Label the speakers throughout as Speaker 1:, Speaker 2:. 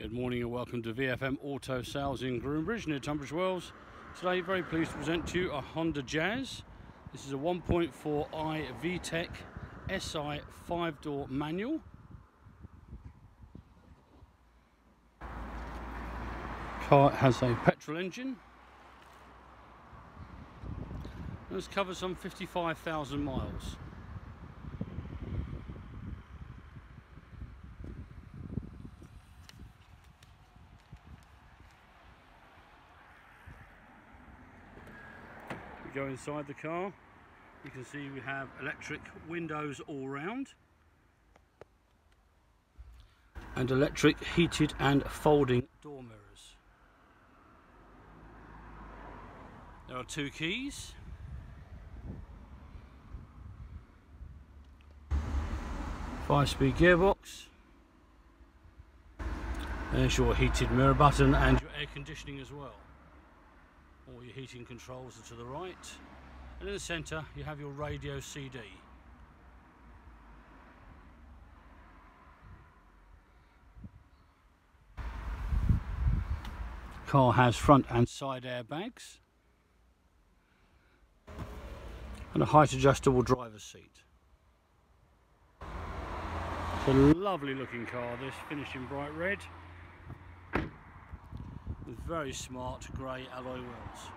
Speaker 1: Good morning and welcome to VFM Auto Sales in Groombridge near Tunbridge Wells. Today very pleased to present to you a Honda Jazz. This is a 1.4i VTEC SI 5-door manual. Car has a petrol engine. Has covered some 55,000 miles. Go inside the car, you can see we have electric windows all round and electric heated and folding door mirrors. There are two keys. Five speed gearbox. There's your heated mirror button and your air conditioning as well all your heating controls are to the right. And in the centre you have your radio CD car has front and side airbags. And a height adjustable driver's seat. It's a lovely looking car this finished in bright red very smart grey alloy wheels.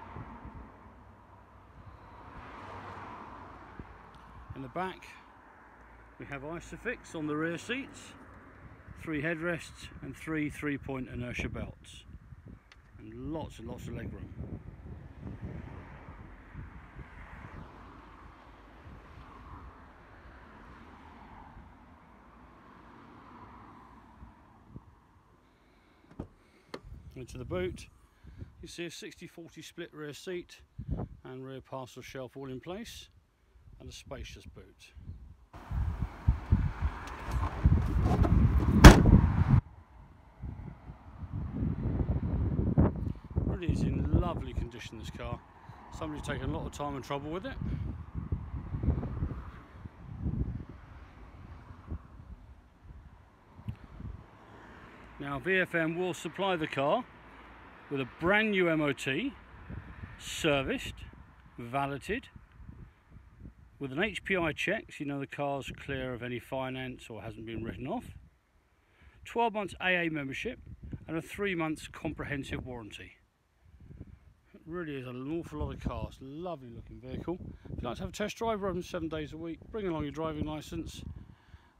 Speaker 1: In the back we have Isofix on the rear seats, three headrests and three three-point inertia belts and lots and lots of legroom. Into the boot. You see a 60-40 split rear seat and rear parcel shelf all in place and a spacious boot. Really is in lovely condition this car. Somebody's taken a lot of time and trouble with it Now VFM will supply the car with a brand new MOT, serviced, valeted, with an HPI check so you know the car's clear of any finance or hasn't been written off, 12 months AA membership and a 3 months comprehensive warranty. It really is an awful lot of cars, lovely looking vehicle. If you'd like to have a test drive, we're open 7 days a week, bring along your driving licence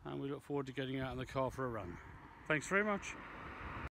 Speaker 1: and we look forward to getting out in the car for a run. Thanks very much.